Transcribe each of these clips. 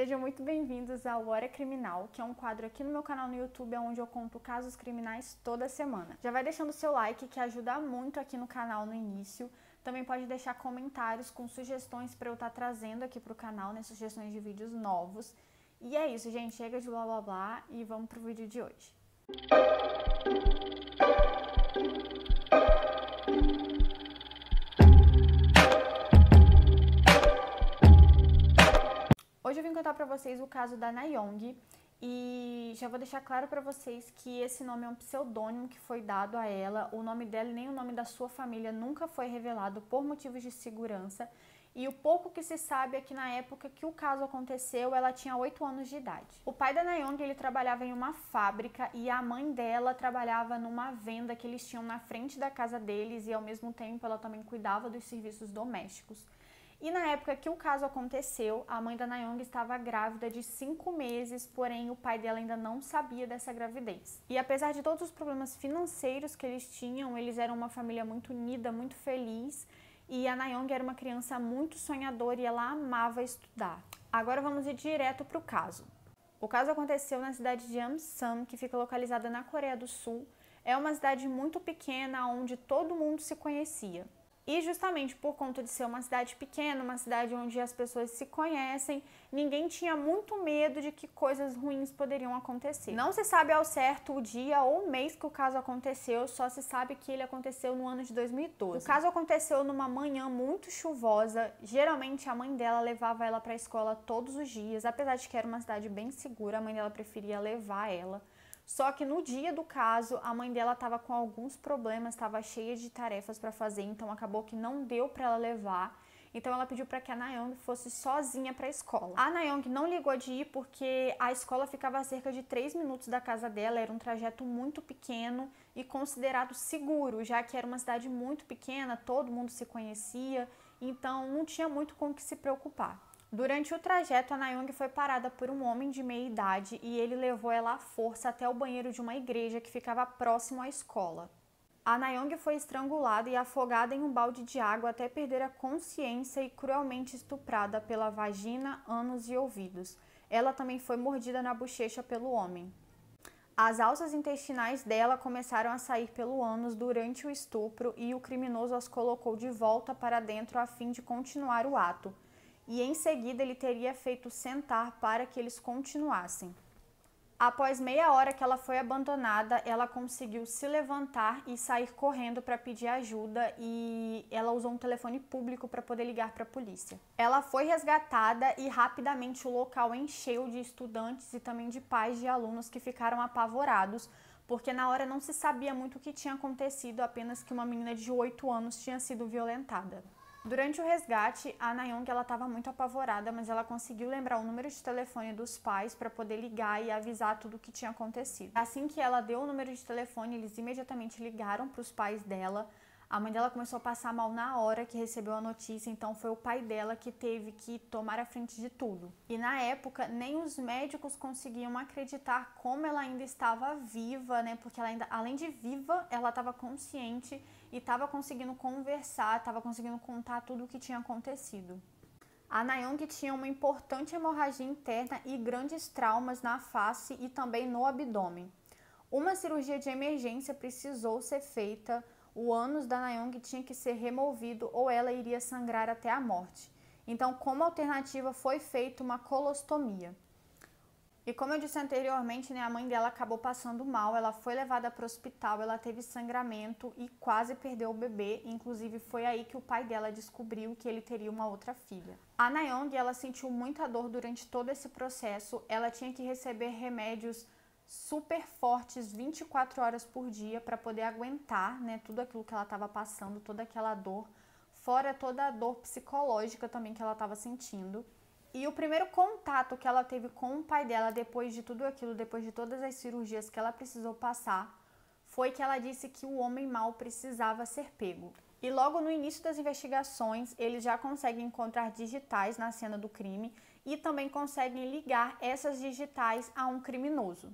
Sejam muito bem-vindos ao Hora Criminal, que é um quadro aqui no meu canal no YouTube onde eu conto casos criminais toda semana. Já vai deixando o seu like, que ajuda muito aqui no canal no início. Também pode deixar comentários com sugestões para eu estar tá trazendo aqui para o canal, né, sugestões de vídeos novos. E é isso, gente. Chega de blá blá blá e vamos pro vídeo de hoje. Hoje eu vim contar para vocês o caso da Nayong e já vou deixar claro para vocês que esse nome é um pseudônimo que foi dado a ela. O nome dela nem o nome da sua família nunca foi revelado por motivos de segurança. E o pouco que se sabe é que na época que o caso aconteceu, ela tinha 8 anos de idade. O pai da Nayong, ele trabalhava em uma fábrica e a mãe dela trabalhava numa venda que eles tinham na frente da casa deles e ao mesmo tempo ela também cuidava dos serviços domésticos. E na época que o caso aconteceu, a mãe da Nayong estava grávida de cinco meses, porém o pai dela ainda não sabia dessa gravidez. E apesar de todos os problemas financeiros que eles tinham, eles eram uma família muito unida, muito feliz. E a Nayong era uma criança muito sonhadora e ela amava estudar. Agora vamos ir direto para o caso. O caso aconteceu na cidade de Amsan, que fica localizada na Coreia do Sul. É uma cidade muito pequena onde todo mundo se conhecia. E justamente por conta de ser uma cidade pequena, uma cidade onde as pessoas se conhecem, ninguém tinha muito medo de que coisas ruins poderiam acontecer. Não se sabe ao certo o dia ou o mês que o caso aconteceu, só se sabe que ele aconteceu no ano de 2012. O caso aconteceu numa manhã muito chuvosa. Geralmente a mãe dela levava ela para a escola todos os dias, apesar de que era uma cidade bem segura, a mãe dela preferia levar ela. Só que no dia do caso, a mãe dela estava com alguns problemas, estava cheia de tarefas para fazer, então acabou que não deu para ela levar. Então ela pediu para que a Nayong fosse sozinha para a escola. A Nayong não ligou de ir porque a escola ficava a cerca de 3 minutos da casa dela, era um trajeto muito pequeno e considerado seguro, já que era uma cidade muito pequena, todo mundo se conhecia, então não tinha muito com o que se preocupar. Durante o trajeto, a Nayong foi parada por um homem de meia idade e ele levou ela à força até o banheiro de uma igreja que ficava próximo à escola. A Nayong foi estrangulada e afogada em um balde de água até perder a consciência e cruelmente estuprada pela vagina, ânus e ouvidos. Ela também foi mordida na bochecha pelo homem. As alças intestinais dela começaram a sair pelo ânus durante o estupro e o criminoso as colocou de volta para dentro a fim de continuar o ato e em seguida ele teria feito sentar para que eles continuassem. Após meia hora que ela foi abandonada, ela conseguiu se levantar e sair correndo para pedir ajuda e ela usou um telefone público para poder ligar para a polícia. Ela foi resgatada e rapidamente o local encheu de estudantes e também de pais de alunos que ficaram apavorados, porque na hora não se sabia muito o que tinha acontecido, apenas que uma menina de 8 anos tinha sido violentada. Durante o resgate, a Nayong estava muito apavorada, mas ela conseguiu lembrar o número de telefone dos pais para poder ligar e avisar tudo o que tinha acontecido. Assim que ela deu o número de telefone, eles imediatamente ligaram para os pais dela. A mãe dela começou a passar mal na hora que recebeu a notícia, então foi o pai dela que teve que tomar a frente de tudo. E na época, nem os médicos conseguiam acreditar como ela ainda estava viva, né? Porque ela ainda, além de viva, ela estava consciente e estava conseguindo conversar, estava conseguindo contar tudo o que tinha acontecido. A Nayong tinha uma importante hemorragia interna e grandes traumas na face e também no abdômen. Uma cirurgia de emergência precisou ser feita o ânus da Nayong tinha que ser removido ou ela iria sangrar até a morte. Então, como alternativa, foi feita uma colostomia. E como eu disse anteriormente, né, a mãe dela acabou passando mal, ela foi levada para o hospital, ela teve sangramento e quase perdeu o bebê. Inclusive, foi aí que o pai dela descobriu que ele teria uma outra filha. A Nayong, ela sentiu muita dor durante todo esse processo, ela tinha que receber remédios super fortes 24 horas por dia para poder aguentar, né, tudo aquilo que ela estava passando, toda aquela dor, fora toda a dor psicológica também que ela estava sentindo. E o primeiro contato que ela teve com o pai dela depois de tudo aquilo, depois de todas as cirurgias que ela precisou passar, foi que ela disse que o homem mal precisava ser pego. E logo no início das investigações, eles já conseguem encontrar digitais na cena do crime e também conseguem ligar essas digitais a um criminoso.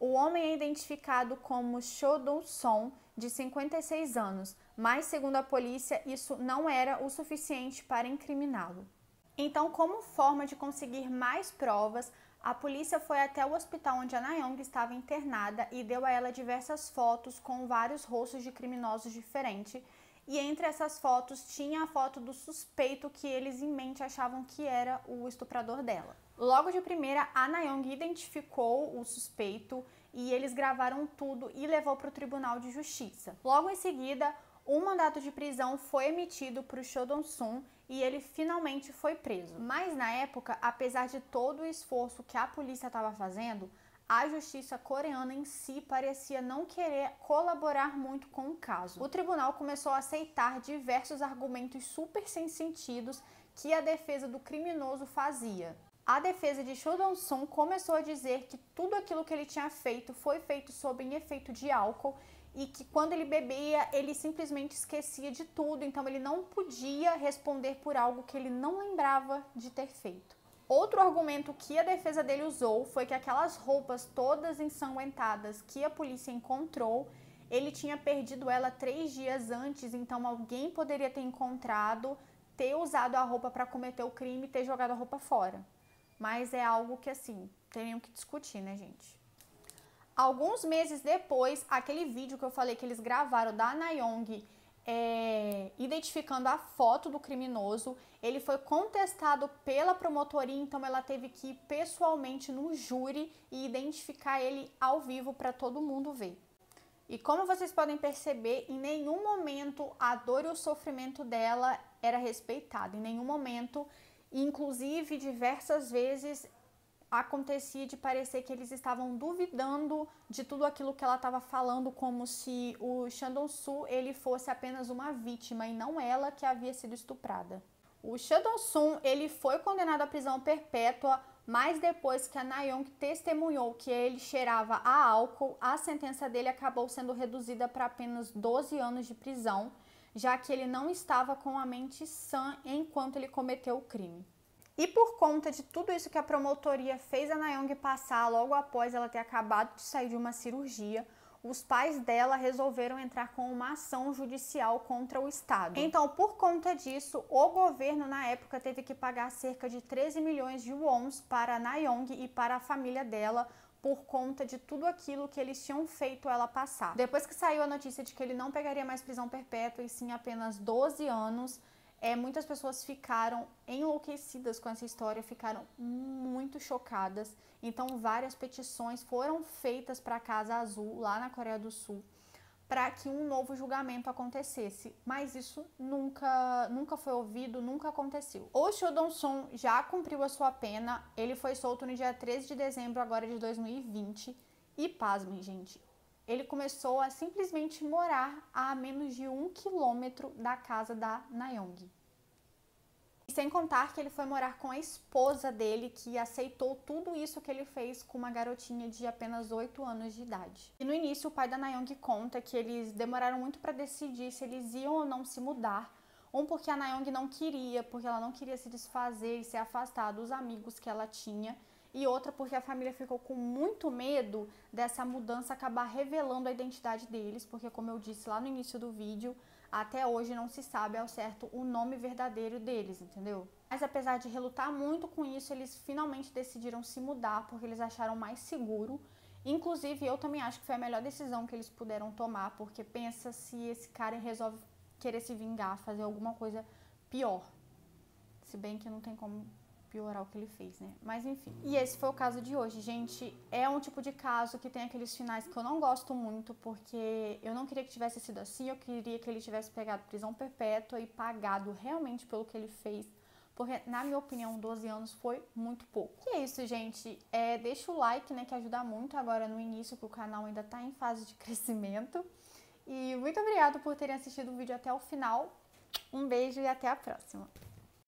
O homem é identificado como Shodong Song, de 56 anos, mas segundo a polícia, isso não era o suficiente para incriminá-lo. Então, como forma de conseguir mais provas, a polícia foi até o hospital onde a Nayong estava internada e deu a ela diversas fotos com vários rostos de criminosos diferentes. E entre essas fotos tinha a foto do suspeito que eles em mente achavam que era o estuprador dela. Logo de primeira, a Nayong identificou o suspeito e eles gravaram tudo e levou para o Tribunal de Justiça. Logo em seguida, um mandato de prisão foi emitido para o Shodon Sun e ele finalmente foi preso. Mas na época, apesar de todo o esforço que a polícia estava fazendo, a justiça coreana em si parecia não querer colaborar muito com o caso. O tribunal começou a aceitar diversos argumentos super sem sentidos que a defesa do criminoso fazia. A defesa de Cho começou a dizer que tudo aquilo que ele tinha feito foi feito sob efeito de álcool e que quando ele bebia, ele simplesmente esquecia de tudo, então ele não podia responder por algo que ele não lembrava de ter feito. Outro argumento que a defesa dele usou foi que aquelas roupas todas ensanguentadas que a polícia encontrou, ele tinha perdido ela três dias antes, então alguém poderia ter encontrado, ter usado a roupa para cometer o crime e ter jogado a roupa fora. Mas é algo que, assim, teriam que discutir, né, gente? Alguns meses depois, aquele vídeo que eu falei que eles gravaram da Nayong é, identificando a foto do criminoso, ele foi contestado pela promotoria, então ela teve que ir pessoalmente no júri e identificar ele ao vivo para todo mundo ver. E como vocês podem perceber, em nenhum momento a dor e o sofrimento dela era respeitado, em nenhum momento, inclusive diversas vezes acontecia de parecer que eles estavam duvidando de tudo aquilo que ela estava falando, como se o Shandong Su ele fosse apenas uma vítima e não ela que havia sido estuprada. O Shandong Sun ele foi condenado à prisão perpétua, mas depois que a Nayong testemunhou que ele cheirava a álcool, a sentença dele acabou sendo reduzida para apenas 12 anos de prisão, já que ele não estava com a mente sã enquanto ele cometeu o crime. E por conta de tudo isso que a promotoria fez a Nayong passar logo após ela ter acabado de sair de uma cirurgia, os pais dela resolveram entrar com uma ação judicial contra o Estado. Então, por conta disso, o governo na época teve que pagar cerca de 13 milhões de wons para a Nayong e para a família dela por conta de tudo aquilo que eles tinham feito ela passar. Depois que saiu a notícia de que ele não pegaria mais prisão perpétua e sim apenas 12 anos, é, muitas pessoas ficaram enlouquecidas com essa história, ficaram muito chocadas. Então, várias petições foram feitas para a Casa Azul, lá na Coreia do Sul, para que um novo julgamento acontecesse. Mas isso nunca, nunca foi ouvido, nunca aconteceu. O Cho Dong-sung já cumpriu a sua pena, ele foi solto no dia 13 de dezembro agora de 2020. E pasmem, gente, ele começou a simplesmente morar a menos de um quilômetro da casa da Nayong. E sem contar que ele foi morar com a esposa dele, que aceitou tudo isso que ele fez com uma garotinha de apenas 8 anos de idade. E no início, o pai da Nayong conta que eles demoraram muito para decidir se eles iam ou não se mudar. Um, porque a Nayong não queria, porque ela não queria se desfazer e se afastar dos amigos que ela tinha e outra porque a família ficou com muito medo dessa mudança acabar revelando a identidade deles, porque como eu disse lá no início do vídeo, até hoje não se sabe ao certo o nome verdadeiro deles, entendeu? Mas apesar de relutar muito com isso, eles finalmente decidiram se mudar porque eles acharam mais seguro. Inclusive, eu também acho que foi a melhor decisão que eles puderam tomar, porque pensa se esse cara resolve querer se vingar, fazer alguma coisa pior. Se bem que não tem como piorar o que ele fez, né? Mas enfim. E esse foi o caso de hoje, gente. É um tipo de caso que tem aqueles finais que eu não gosto muito, porque eu não queria que tivesse sido assim, eu queria que ele tivesse pegado prisão perpétua e pagado realmente pelo que ele fez. Porque, na minha opinião, 12 anos foi muito pouco. E é isso, gente. É, deixa o like, né, que ajuda muito agora no início, que o canal ainda tá em fase de crescimento. E muito obrigada por terem assistido o vídeo até o final. Um beijo e até a próxima.